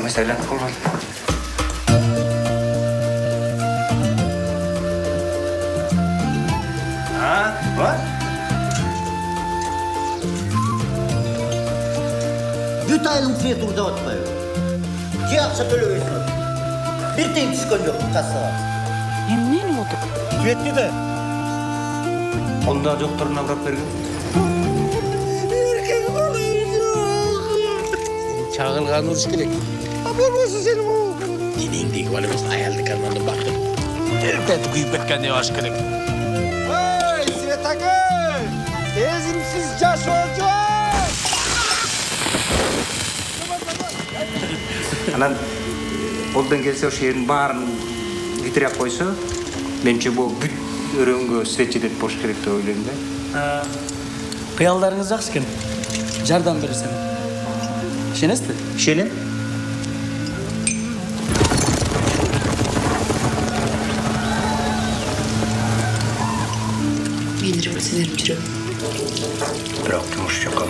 Ama saylantıp kalmadı. Ha, var. Бүт айылың свет ұрда отпай. Же ақша төлебейсің. Bir тиын түскен жоқ кассаға. Emnen oldu? Жетті де. Onda doktoruna bırak bergen. ағылған керек болмасын сенің денеңдегі балемыз аялды кармандан бақты терпетіп күйіп кеткен деп аш керек ей свет ағай сезімсіз жас анан қолдан келсе ошол жердин баарын бүтүрө койсо менимче бул бүт өрөөнгө свет жетет болуш керек деп ойлойм да кыялдарыңыз жакшы экен жардам берсем Še niste? Šele. Indre, sinirim çürüyor. Bıraktım, hoşçakalın.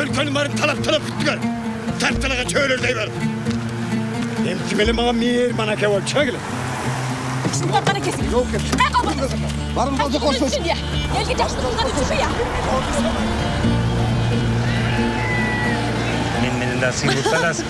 Ölkönüm varım, talap talap bittiler. Tartılığa çöğülür deyiverim. Hem kimeli bana miyer bana keval çakılır şimdi kafanı kesin. Yok yok. Bırak o bana. Var mı fazla koş. Ya. Gel git yaşlı bundan üstü ya. Min mininden sıyrılsa lazım.